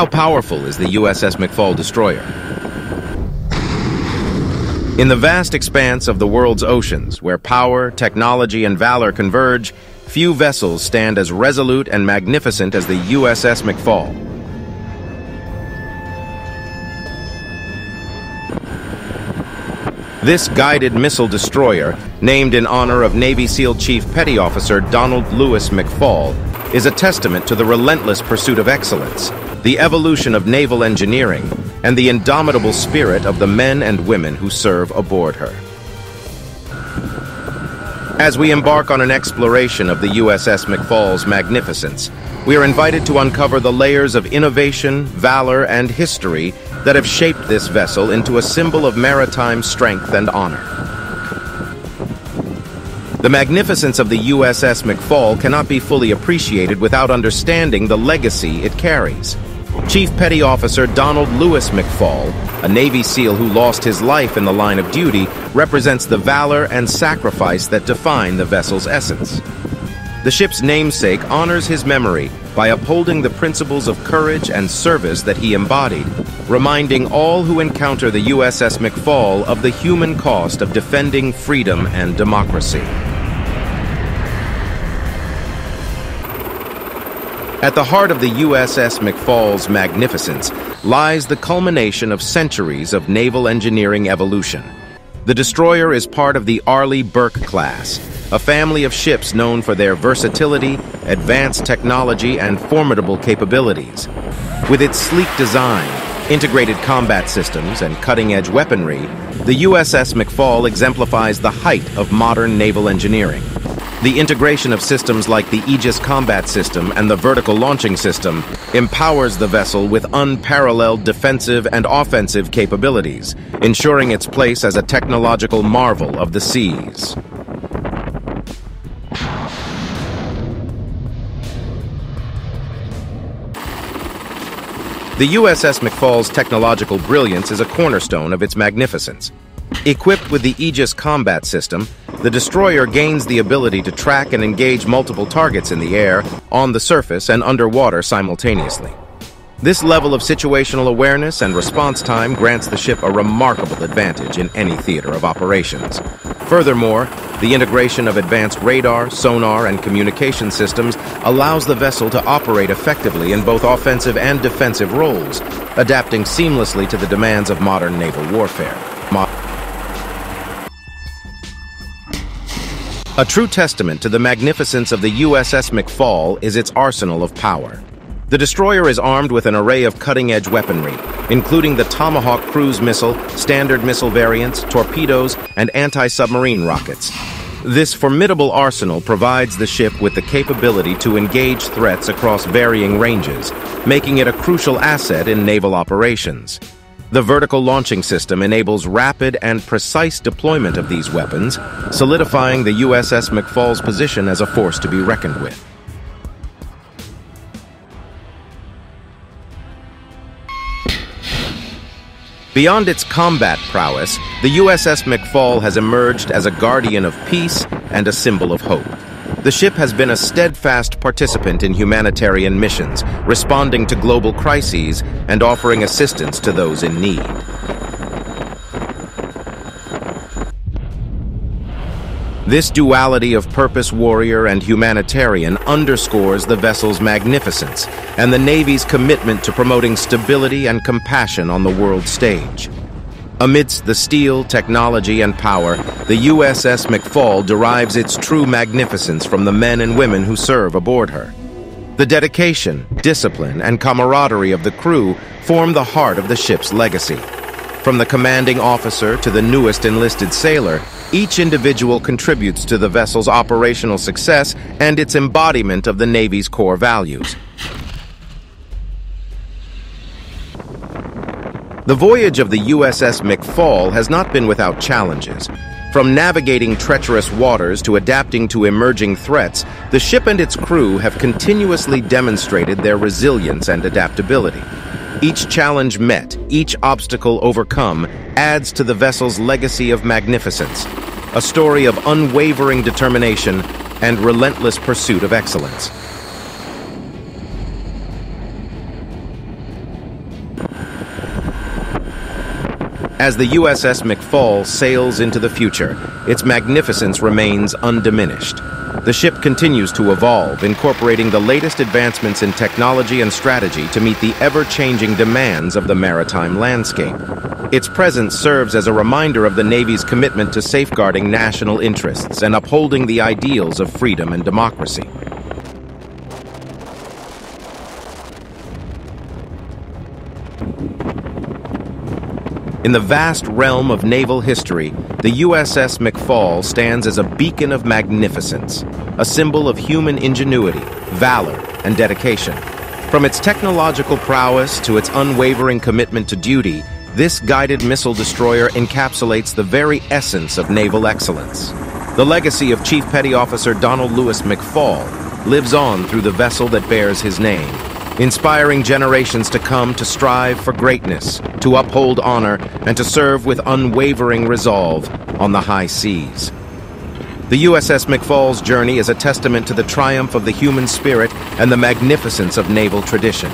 How powerful is the USS McFaul destroyer? In the vast expanse of the world's oceans, where power, technology, and valor converge, few vessels stand as resolute and magnificent as the USS McFaul. This guided missile destroyer, named in honor of Navy SEAL Chief Petty Officer Donald Lewis McFaul, is a testament to the relentless pursuit of excellence, the evolution of naval engineering, and the indomitable spirit of the men and women who serve aboard her. As we embark on an exploration of the USS McFaul's magnificence, we are invited to uncover the layers of innovation, valor, and history that have shaped this vessel into a symbol of maritime strength and honor. The magnificence of the USS McFaul cannot be fully appreciated without understanding the legacy it carries. Chief Petty Officer Donald Lewis McFaul, a Navy SEAL who lost his life in the line of duty, represents the valor and sacrifice that define the vessel's essence. The ship's namesake honors his memory by upholding the principles of courage and service that he embodied, reminding all who encounter the USS McFaul of the human cost of defending freedom and democracy. At the heart of the USS McFaul's magnificence lies the culmination of centuries of naval engineering evolution. The destroyer is part of the Arleigh Burke class, a family of ships known for their versatility, advanced technology, and formidable capabilities. With its sleek design, integrated combat systems, and cutting-edge weaponry, the USS McFaul exemplifies the height of modern naval engineering. The integration of systems like the Aegis Combat System and the Vertical Launching System empowers the vessel with unparalleled defensive and offensive capabilities, ensuring its place as a technological marvel of the seas. The USS McFaul's technological brilliance is a cornerstone of its magnificence. Equipped with the Aegis combat system, the destroyer gains the ability to track and engage multiple targets in the air, on the surface, and underwater simultaneously. This level of situational awareness and response time grants the ship a remarkable advantage in any theater of operations. Furthermore, the integration of advanced radar, sonar, and communication systems allows the vessel to operate effectively in both offensive and defensive roles, adapting seamlessly to the demands of modern naval warfare. A true testament to the magnificence of the USS McFaul is its arsenal of power. The destroyer is armed with an array of cutting-edge weaponry, including the Tomahawk cruise missile, standard missile variants, torpedoes, and anti-submarine rockets. This formidable arsenal provides the ship with the capability to engage threats across varying ranges, making it a crucial asset in naval operations. The vertical launching system enables rapid and precise deployment of these weapons, solidifying the USS McFaul's position as a force to be reckoned with. Beyond its combat prowess, the USS McFaul has emerged as a guardian of peace and a symbol of hope. The ship has been a steadfast participant in humanitarian missions, responding to global crises and offering assistance to those in need. This duality of purpose warrior and humanitarian underscores the vessel's magnificence and the Navy's commitment to promoting stability and compassion on the world stage. Amidst the steel, technology, and power, the USS McFaul derives its true magnificence from the men and women who serve aboard her. The dedication, discipline, and camaraderie of the crew form the heart of the ship's legacy. From the commanding officer to the newest enlisted sailor, each individual contributes to the vessel's operational success and its embodiment of the Navy's core values. The voyage of the USS McFaul has not been without challenges. From navigating treacherous waters to adapting to emerging threats, the ship and its crew have continuously demonstrated their resilience and adaptability. Each challenge met, each obstacle overcome, adds to the vessel's legacy of magnificence, a story of unwavering determination and relentless pursuit of excellence. As the USS McFaul sails into the future, its magnificence remains undiminished. The ship continues to evolve, incorporating the latest advancements in technology and strategy to meet the ever-changing demands of the maritime landscape. Its presence serves as a reminder of the Navy's commitment to safeguarding national interests and upholding the ideals of freedom and democracy. In the vast realm of naval history, the USS McFaul stands as a beacon of magnificence, a symbol of human ingenuity, valor, and dedication. From its technological prowess to its unwavering commitment to duty, this guided missile destroyer encapsulates the very essence of naval excellence. The legacy of Chief Petty Officer Donald Lewis McFaul lives on through the vessel that bears his name, inspiring generations to come to strive for greatness, to uphold honor, and to serve with unwavering resolve on the high seas. The USS McFaul's journey is a testament to the triumph of the human spirit and the magnificence of naval tradition.